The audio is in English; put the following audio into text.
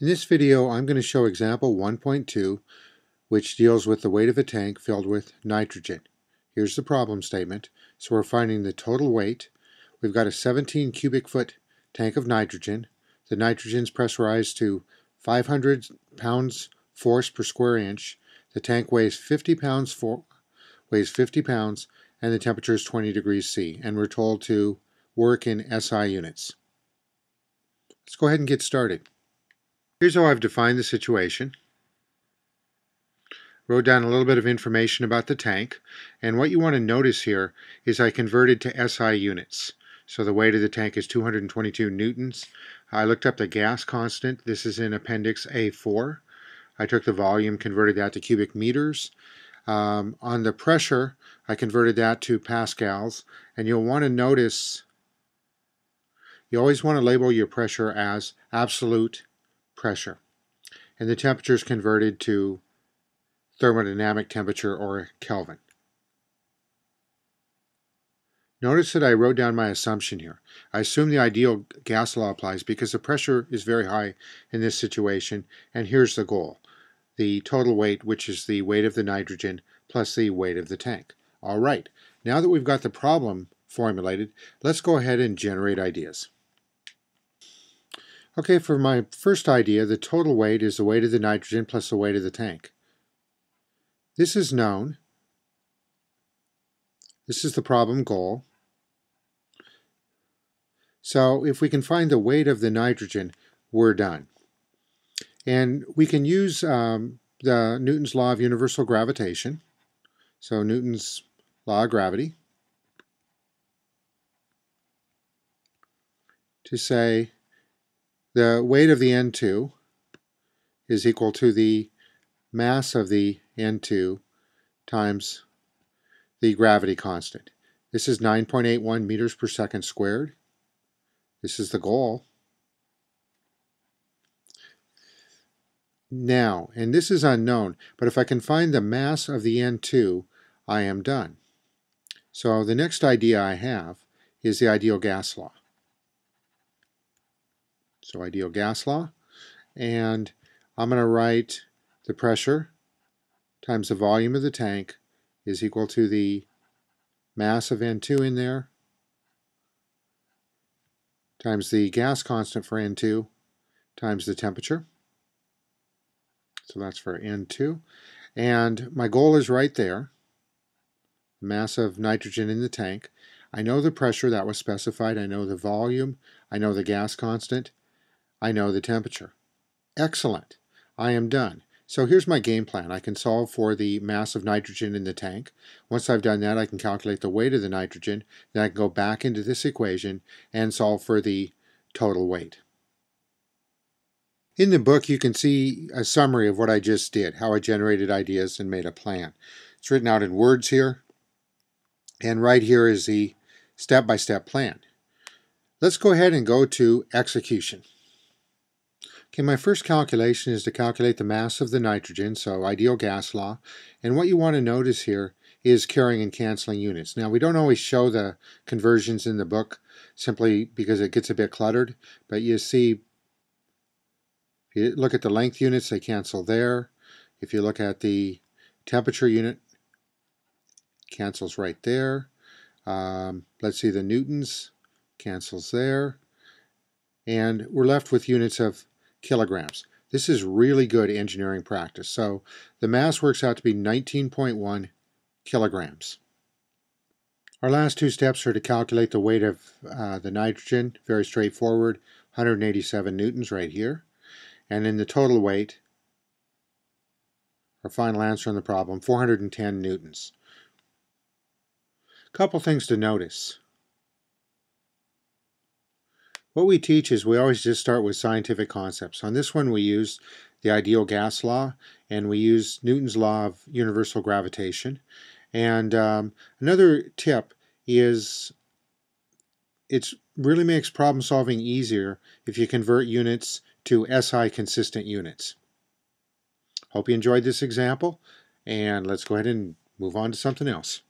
In this video, I'm going to show example 1.2, which deals with the weight of a tank filled with nitrogen. Here's the problem statement. So we're finding the total weight. We've got a 17 cubic foot tank of nitrogen. The nitrogen's pressurized to 500 pounds force per square inch. The tank weighs 50 pounds for, weighs 50 pounds and the temperature is 20 degrees C and we're told to work in SI units. Let's go ahead and get started. Here's how I've defined the situation. Wrote down a little bit of information about the tank, and what you want to notice here is I converted to SI units. So the weight of the tank is 222 newtons. I looked up the gas constant. This is in Appendix A4. I took the volume, converted that to cubic meters. Um, on the pressure, I converted that to pascals, and you'll want to notice you always want to label your pressure as absolute pressure. And the temperature is converted to thermodynamic temperature or Kelvin. Notice that I wrote down my assumption here. I assume the ideal gas law applies because the pressure is very high in this situation, and here's the goal. The total weight, which is the weight of the nitrogen plus the weight of the tank. All right, now that we've got the problem formulated, let's go ahead and generate ideas. Okay, for my first idea, the total weight is the weight of the nitrogen plus the weight of the tank. This is known. This is the problem goal. So if we can find the weight of the nitrogen, we're done. And we can use um, the Newton's law of universal gravitation. So Newton's law of gravity to say the weight of the N2 is equal to the mass of the N2 times the gravity constant. This is 9.81 meters per second squared. This is the goal. Now, and this is unknown, but if I can find the mass of the N2, I am done. So the next idea I have is the ideal gas law so ideal gas law. And I'm going to write the pressure times the volume of the tank is equal to the mass of N2 in there times the gas constant for N2 times the temperature. So that's for N2. And my goal is right there, mass of nitrogen in the tank. I know the pressure that was specified. I know the volume. I know the gas constant. I know the temperature. Excellent. I am done. So here's my game plan. I can solve for the mass of nitrogen in the tank. Once I've done that, I can calculate the weight of the nitrogen. Then I can go back into this equation and solve for the total weight. In the book, you can see a summary of what I just did, how I generated ideas and made a plan. It's written out in words here, and right here is the step-by-step -step plan. Let's go ahead and go to execution. Okay, my first calculation is to calculate the mass of the nitrogen, so ideal gas law. And what you want to notice here is carrying and canceling units. Now, we don't always show the conversions in the book simply because it gets a bit cluttered, but you see, if you look at the length units, they cancel there. If you look at the temperature unit, cancels right there. Um, let's see, the newtons cancels there. And we're left with units of kilograms. This is really good engineering practice. So the mass works out to be 19.1 kilograms. Our last two steps are to calculate the weight of uh, the nitrogen, very straightforward, 187 newtons right here. And in the total weight, our final answer on the problem, 410 newtons. Couple things to notice. What we teach is we always just start with scientific concepts. On this one we use the ideal gas law and we use Newton's law of universal gravitation. And um, another tip is it really makes problem solving easier if you convert units to SI consistent units. Hope you enjoyed this example and let's go ahead and move on to something else.